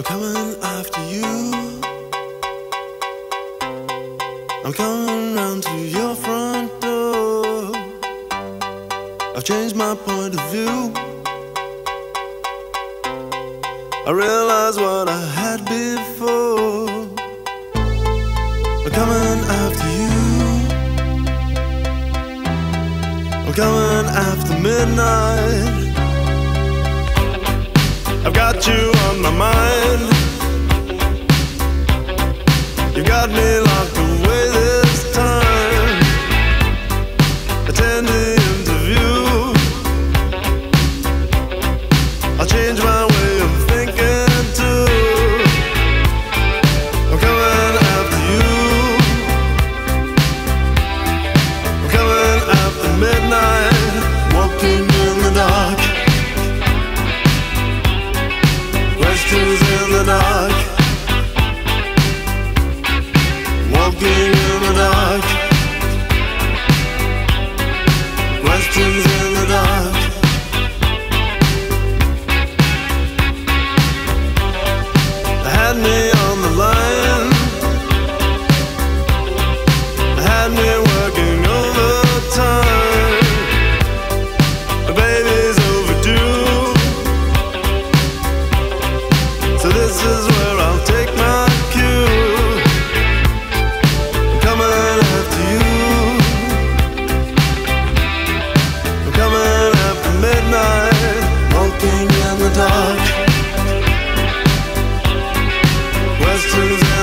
I'm coming after you. I'm coming round to your front door. I've changed my point of view. I realize what I had before. I'm coming after you. I'm coming after midnight. I've got you on my mind. You got me locked the. Walking in the dark. Questions in the dark. Had me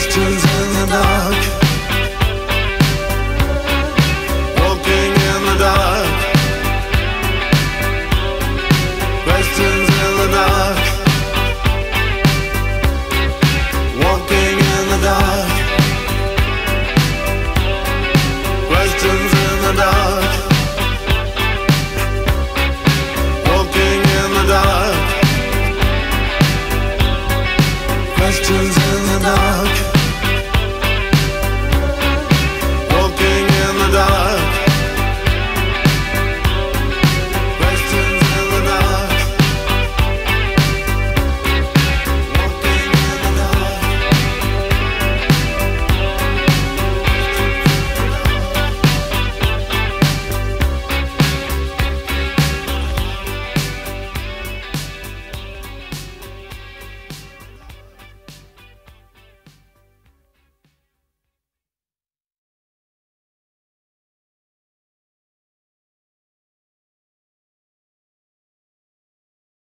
Questions in the dark. Walking in the dark. Questions in the dark. Walking in the dark. Questions in the dark. Walking in the dark. Questions.